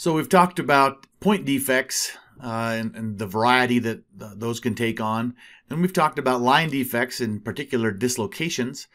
So we've talked about point defects uh, and, and, the variety that uh, those can take on. And we've talked about line defects, in particular dislocations.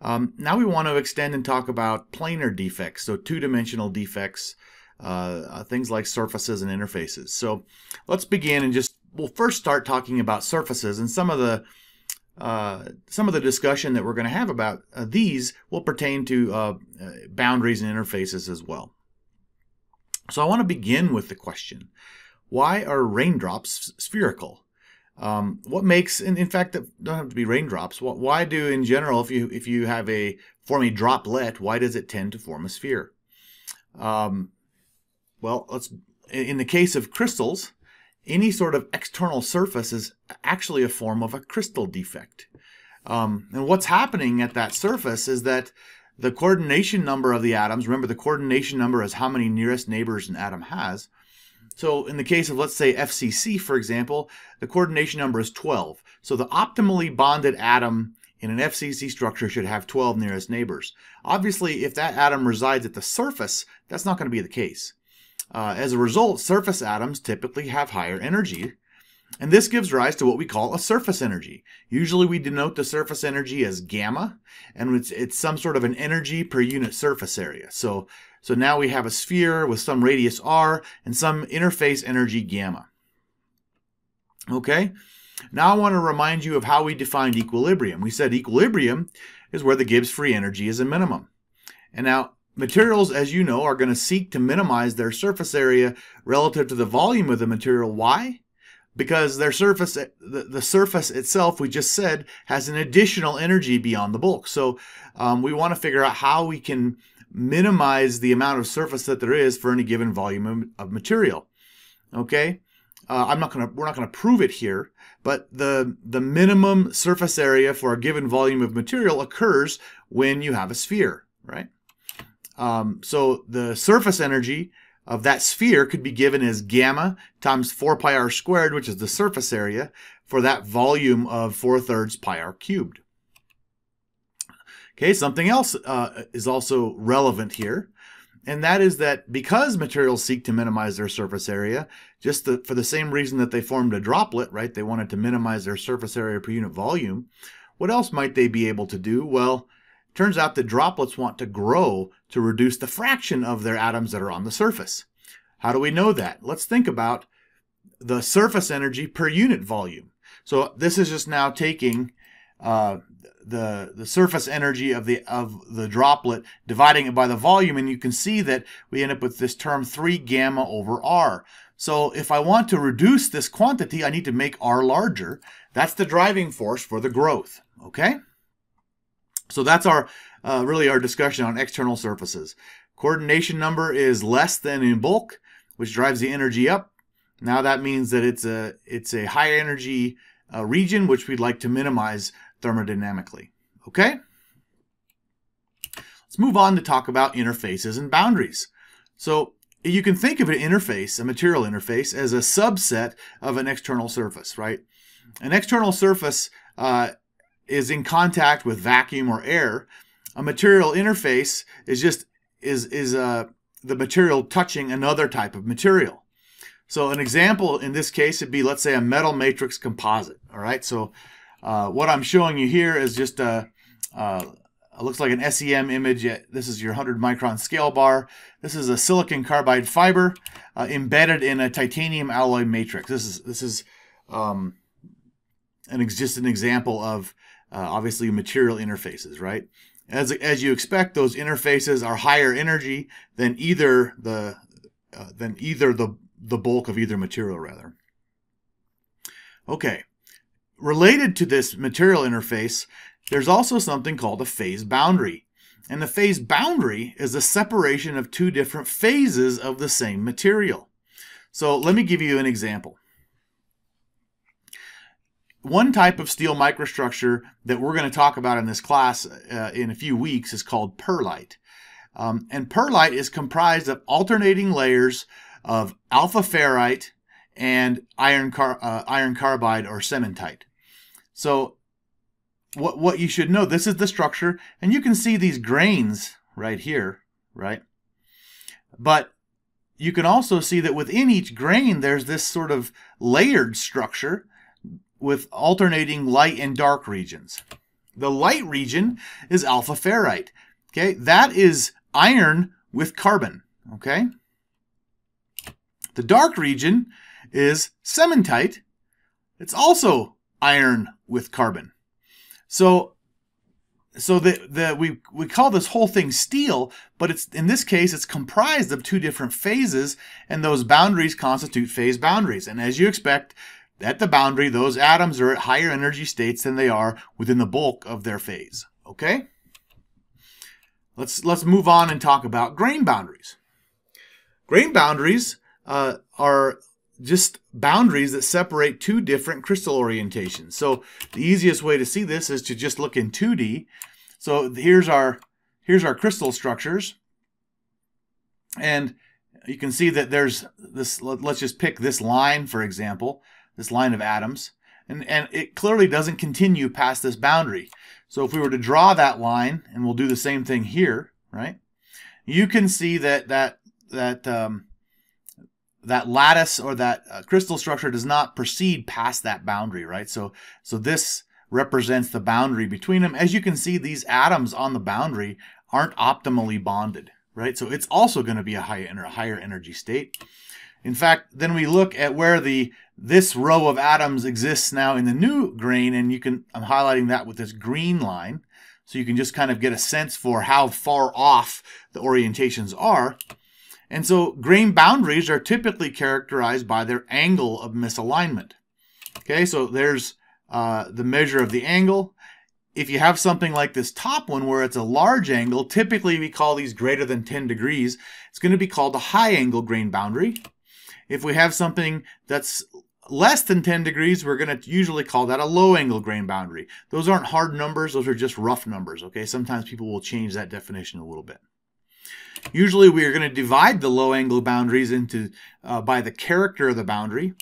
Um, now we want to extend and talk about planar defects, so two-dimensional defects, uh, uh things like surfaces and interfaces. So let's begin and just we'll first start talking about surfaces and some of the uh, some of the discussion that we're going to have about uh, these will pertain to uh, boundaries and interfaces as well. So I want to begin with the question, why are raindrops spherical? Um, what makes, and in fact, it don't have to be raindrops. Why do, in general, if you if you have a form a droplet, why does it tend to form a sphere? Um, well, let's. In the case of crystals, any sort of external surface is actually a form of a crystal defect. Um, and what's happening at that surface is that the coordination number of the atoms, remember the coordination number is how many nearest neighbors an atom has. So in the case of, let's say, FCC, for example, the coordination number is 12. So the optimally bonded atom in an FCC structure should have 12 nearest neighbors. Obviously, if that atom resides at the surface, that's not going to be the case. Uh, as a result, surface atoms typically have higher energy, and this gives rise to what we call a surface energy. Usually we denote the surface energy as gamma, and it's, it's some sort of an energy per unit surface area. So, so now we have a sphere with some radius r and some interface energy gamma. Okay, now I want to remind you of how we defined equilibrium. We said equilibrium is where the Gibbs free energy is a minimum. And now Materials, as you know, are going to seek to minimize their surface area relative to the volume of the material. Why? Because their surface, the, the surface itself, we just said, has an additional energy beyond the bulk. So um, we want to figure out how we can minimize the amount of surface that there is for any given volume of, of material. Okay, uh, I'm not gonna, we're not gonna prove it here, but the the minimum surface area for a given volume of material occurs when you have a sphere, right? Um, so the surface energy of that sphere could be given as gamma times 4 pi r squared, which is the surface area, for that volume of 4 thirds pi r cubed. Okay, something else uh, is also relevant here, and that is that because materials seek to minimize their surface area, just the, for the same reason that they formed a droplet, right? They wanted to minimize their surface area per unit volume. What else might they be able to do? Well, Turns out that droplets want to grow to reduce the fraction of their atoms that are on the surface. How do we know that? Let's think about the surface energy per unit volume. So this is just now taking uh, the the surface energy of the of the droplet, dividing it by the volume, and you can see that we end up with this term 3 gamma over r. So if I want to reduce this quantity, I need to make r larger. That's the driving force for the growth. Okay? So that's our uh, really our discussion on external surfaces. Coordination number is less than in bulk, which drives the energy up. Now that means that it's a it's a high energy uh, region, which we'd like to minimize thermodynamically. Okay? Let's move on to talk about interfaces and boundaries. So you can think of an interface, a material interface, as a subset of an external surface, right? An external surface uh, is in contact with vacuum or air. A material interface is just is is uh, the material touching another type of material. So an example in this case would be, let's say, a metal matrix composite. All right. So uh, what I'm showing you here is just a, uh, looks like an SEM image. This is your 100 micron scale bar. This is a silicon carbide fiber uh, embedded in a titanium alloy matrix. This is this is um, an just an example of uh, obviously material interfaces, right? As, as you expect, those interfaces are higher energy than either the uh, than either the the bulk of either material, rather. Okay, related to this material interface, there's also something called a phase boundary. And the phase boundary is the separation of two different phases of the same material. So let me give you an example. One type of steel microstructure that we're going to talk about in this class uh, in a few weeks is called pearlite. Um, and pearlite is comprised of alternating layers of alpha ferrite and iron, car, uh, iron carbide or cementite. So what, what you should know, this is the structure, and you can see these grains right here, right? But you can also see that within each grain, there's this sort of layered structure with alternating light and dark regions. The light region is alpha ferrite. Okay, that is iron with carbon. Okay, the dark region is cementite. It's also iron with carbon. So so the, the we we call this whole thing steel, but it's in this case it's comprised of two different phases, and those boundaries constitute phase boundaries. And as you expect, at the boundary, those atoms are at higher energy states than they are within the bulk of their phase. Okay? Let's let's move on and talk about grain boundaries. Grain boundaries uh, are just boundaries that separate two different crystal orientations. So the easiest way to see this is to just look in 2D. So here's our here's our crystal structures. And you can see that there's this let's just pick this line for example, this line of atoms. And and it clearly doesn't continue past this boundary. So if we were to draw that line and we'll do the same thing here, right? You can see that that that um, that lattice or that uh, crystal structure does not proceed past that boundary, right? So, so this represents the boundary between them. As you can see, these atoms on the boundary aren't optimally bonded, right? So it's also going to be a higher, a higher energy state. In fact, then we look at where the this row of atoms exists now in the new grain, and you can I'm highlighting that with this green line, so you can just kind of get a sense for how far off the orientations are. And so grain boundaries are typically characterized by their angle of misalignment. Okay, so there's uh, the measure of the angle. If you have something like this top one where it's a large angle, typically we call these greater than 10 degrees. It's going to be called a high angle grain boundary. If we have something that's less than 10 degrees, we're going to usually call that a low angle grain boundary. Those aren't hard numbers, those are just rough numbers, okay? Sometimes people will change that definition a little bit. Usually we are going to divide the low angle boundaries into uh, by the character of the boundary.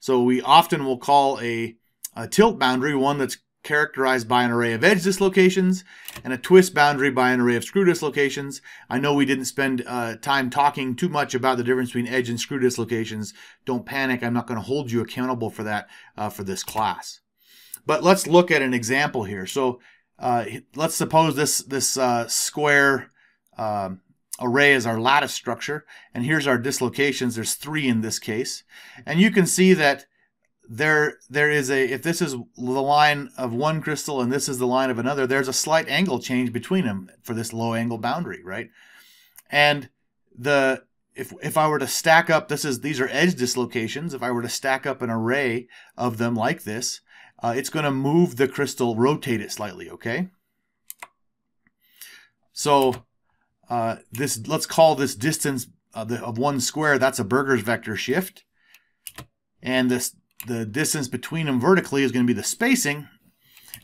So we often will call a, a tilt boundary one that's characterized by an array of edge dislocations and a twist boundary by an array of screw dislocations. I know we didn't spend uh, time talking too much about the difference between edge and screw dislocations. Don't panic. I'm not going to hold you accountable for that uh, for this class. But let's look at an example here. So uh, let's suppose this, this uh, square um, array is our lattice structure. And here's our dislocations. There's three in this case. And you can see that there there is a if this is the line of one crystal and this is the line of another there's a slight angle change between them for this low angle boundary right? And the if if I were to stack up this is these are edge dislocations. If I were to stack up an array of them like this uh, it's going to move the crystal rotate it slightly okay? So uh, this let's call this distance of, the, of one square, that's a Burgers vector shift. And this the distance between them vertically is going to be the spacing.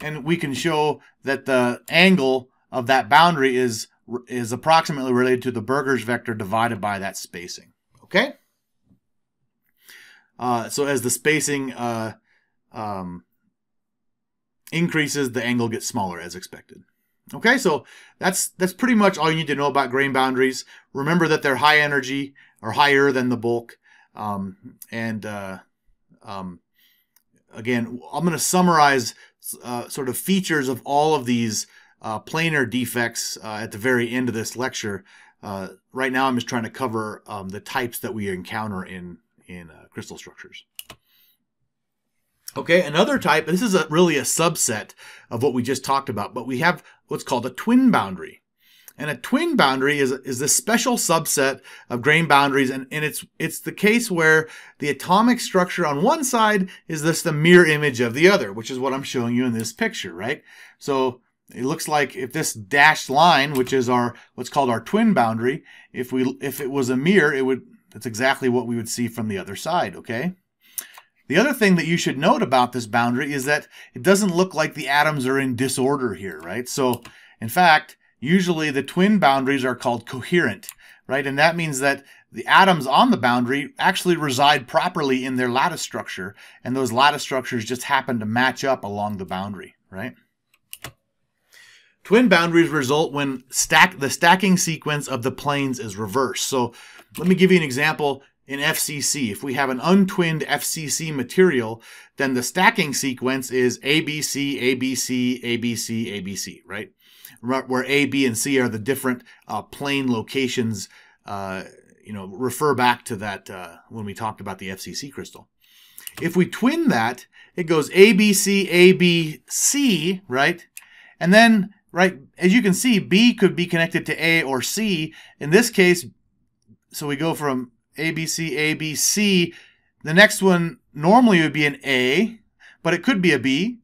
And we can show that the angle of that boundary is, is approximately related to the Burgers vector divided by that spacing. Okay? Uh, so as the spacing uh, um, increases, the angle gets smaller as expected. Okay, so that's that's pretty much all you need to know about grain boundaries. Remember that they're high energy or higher than the bulk. Um, and uh, um, again, I'm going to summarize uh, sort of features of all of these uh, planar defects uh, at the very end of this lecture. Uh, right now, I'm just trying to cover um, the types that we encounter in in uh, crystal structures. Okay, another type, this is a, really a subset of what we just talked about, but we have what's called a twin boundary. And a twin boundary is, is this special subset of grain boundaries, and, and it's it's the case where the atomic structure on one side is this the mirror image of the other, which is what I'm showing you in this picture, right? So it looks like if this dashed line, which is our what's called our twin boundary, if we if it was a mirror, it would that's exactly what we would see from the other side, okay? The other thing that you should note about this boundary is that it doesn't look like the atoms are in disorder here, right? So, in fact, usually the twin boundaries are called coherent, right? And that means that the atoms on the boundary actually reside properly in their lattice structure, and those lattice structures just happen to match up along the boundary, right? Twin boundaries result when stack the stacking sequence of the planes is reversed. So let me give you an example in FCC. If we have an untwinned FCC material, then the stacking sequence is ABC, ABC, ABC, ABC, right? Where A, B, and C are the different uh, plane locations, uh, you know, refer back to that uh, when we talked about the FCC crystal. If we twin that, it goes ABC, ABC, right? And then, right, as you can see, B could be connected to A or C. In this case, so we go from ABC, ABC. The next one normally would be an A, but it could be a B.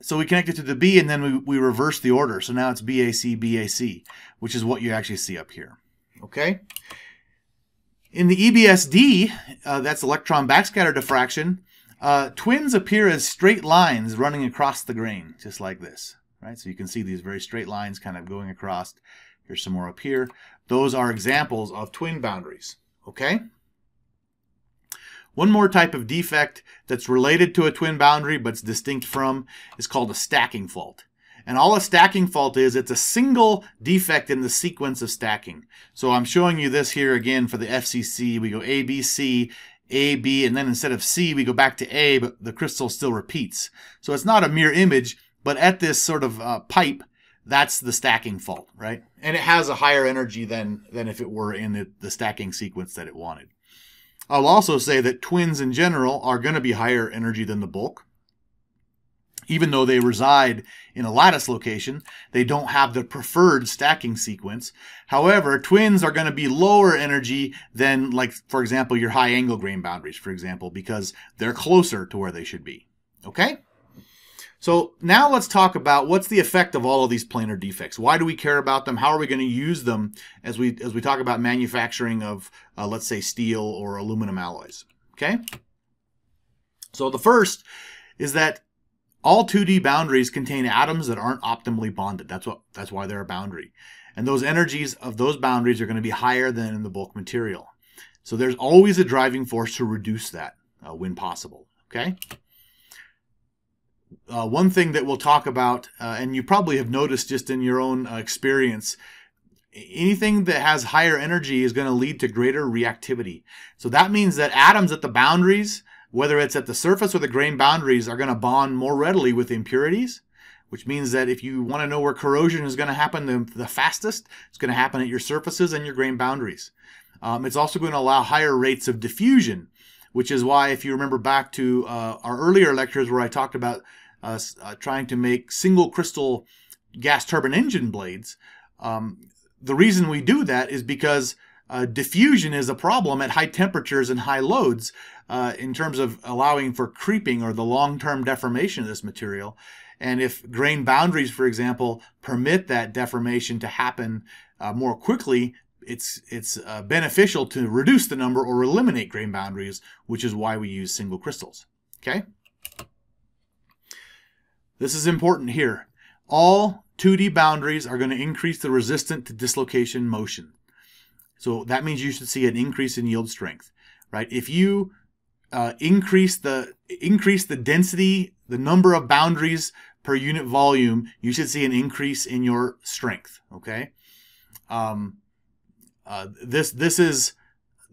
So we connect it to the B and then we, we reverse the order. So now it's BAC, BAC, which is what you actually see up here. Okay? In the EBSD, uh, that's electron backscatter diffraction, uh, twins appear as straight lines running across the grain, just like this. Right? So you can see these very straight lines kind of going across. Here's some more up here. Those are examples of twin boundaries. Okay? One more type of defect that's related to a twin boundary but it's distinct from is called a stacking fault. And all a stacking fault is, it's a single defect in the sequence of stacking. So I'm showing you this here again for the FCC. We go A, B, C, A, B, and then instead of C, we go back to A, but the crystal still repeats. So it's not a mirror image, but at this sort of uh, pipe, that's the stacking fault, right? And it has a higher energy than, than if it were in the, the stacking sequence that it wanted. I'll also say that twins in general are going to be higher energy than the bulk. Even though they reside in a lattice location, they don't have the preferred stacking sequence. However, twins are going to be lower energy than, like, for example, your high angle grain boundaries, for example, because they're closer to where they should be. Okay? So now let's talk about what's the effect of all of these planar defects. Why do we care about them? How are we going to use them as we as we talk about manufacturing of, uh, let's say, steel or aluminum alloys? Okay. So the first is that all 2D boundaries contain atoms that aren't optimally bonded. That's what that's why they're a boundary. And those energies of those boundaries are going to be higher than in the bulk material. So there's always a driving force to reduce that uh, when possible. Okay uh, one thing that we'll talk about, uh, and you probably have noticed just in your own uh, experience, anything that has higher energy is going to lead to greater reactivity. So that means that atoms at the boundaries, whether it's at the surface or the grain boundaries, are going to bond more readily with impurities, which means that if you want to know where corrosion is going to happen the, the fastest, it's going to happen at your surfaces and your grain boundaries. Um, it's also going to allow higher rates of diffusion, which is why if you remember back to uh, our earlier lectures where I talked about uh, uh, trying to make single crystal gas turbine engine blades. Um, the reason we do that is because uh, diffusion is a problem at high temperatures and high loads uh, in terms of allowing for creeping or the long-term deformation of this material. And if grain boundaries, for example, permit that deformation to happen uh, more quickly, it's it's uh, beneficial to reduce the number or eliminate grain boundaries, which is why we use single crystals. Okay. This is important here. All 2D boundaries are going to increase the resistance to dislocation motion. So that means you should see an increase in yield strength, right? If you uh, increase the increase the density, the number of boundaries per unit volume, you should see an increase in your strength. Okay, um, uh, this this is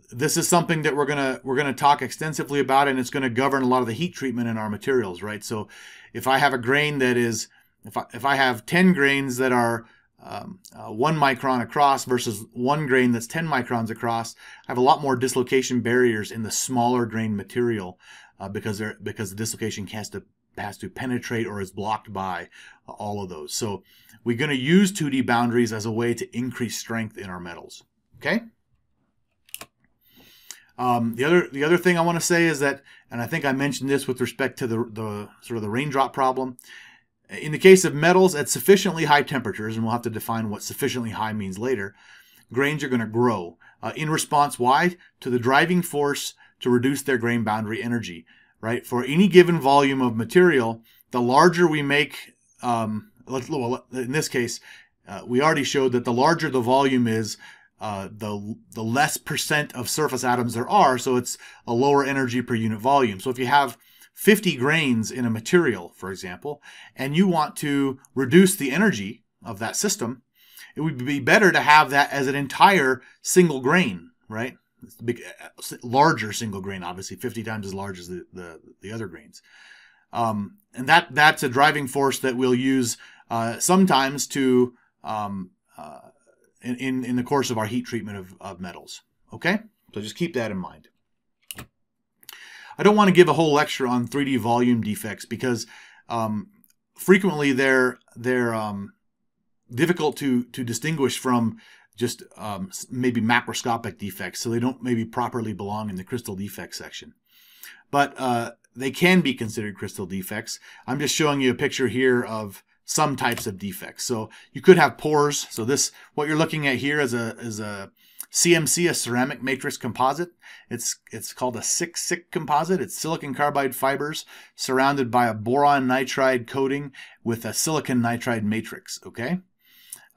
this is something that we're gonna we're gonna talk extensively about, and it's going to govern a lot of the heat treatment in our materials, right? So if I have a grain that is, if I, if I have 10 grains that are um, uh, one micron across versus one grain that's 10 microns across, I have a lot more dislocation barriers in the smaller grain material uh, because because the dislocation has to has to penetrate or is blocked by all of those. So we're going to use 2D boundaries as a way to increase strength in our metals. Okay. Um, the other the other thing I want to say is that, and I think I mentioned this with respect to the, the sort of the raindrop problem. In the case of metals at sufficiently high temperatures, and we'll have to define what sufficiently high means later, grains are going to grow uh, in response. Why? To the driving force to reduce their grain boundary energy. Right. For any given volume of material, the larger we make, um, in this case, uh, we already showed that the larger the volume is, uh, the the less percent of surface atoms there are, so it's a lower energy per unit volume. So if you have 50 grains in a material, for example, and you want to reduce the energy of that system, it would be better to have that as an entire single grain, right? Big, larger single grain, obviously 50 times as large as the, the, the other grains. Um, and that that's a driving force that we'll use uh, sometimes to um, uh, in, in, in the course of our heat treatment of, of metals. Okay, so just keep that in mind. I don't want to give a whole lecture on 3D volume defects because um, frequently they're they're um, difficult to to distinguish from just um, maybe macroscopic defects, so they don't maybe properly belong in the crystal defect section. But uh, they can be considered crystal defects. I'm just showing you a picture here of some types of defects. So you could have pores. So this, what you're looking at here is a is a CMC, a ceramic matrix composite. It's it's called a SiC-SiC composite. It's silicon carbide fibers surrounded by a boron nitride coating with a silicon nitride matrix. Okay.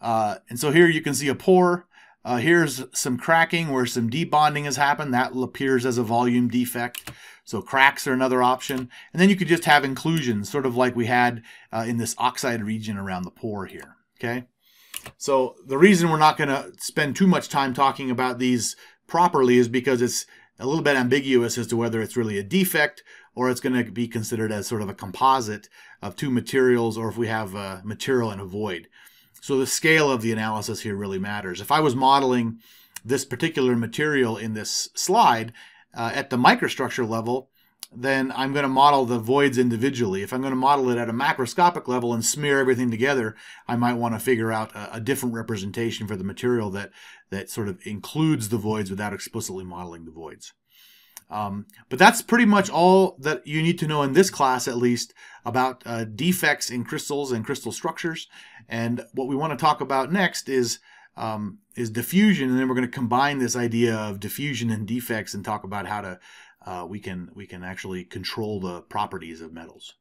Uh, and so here you can see a pore. Uh, here's some cracking where some debonding has happened. That appears as a volume defect. So cracks are another option. And then you could just have inclusions, sort of like we had uh, in this oxide region around the pore here. Okay. So the reason we're not going to spend too much time talking about these properly is because it's a little bit ambiguous as to whether it's really a defect or it's going to be considered as sort of a composite of two materials or if we have a material and a void. So the scale of the analysis here really matters. If I was modeling this particular material in this slide uh, at the microstructure level, then I'm going to model the voids individually. If I'm going to model it at a macroscopic level and smear everything together, I might want to figure out a, a, different representation for the material that, that sort of includes the voids without explicitly modeling the voids. Um, but that's pretty much all that you need to know in this class, at least, about uh, defects in crystals and crystal structures. And what we want to talk about next is um, is diffusion, and then we're going to combine this idea of diffusion and defects and talk about how to uh, we can we can actually control the properties of metals.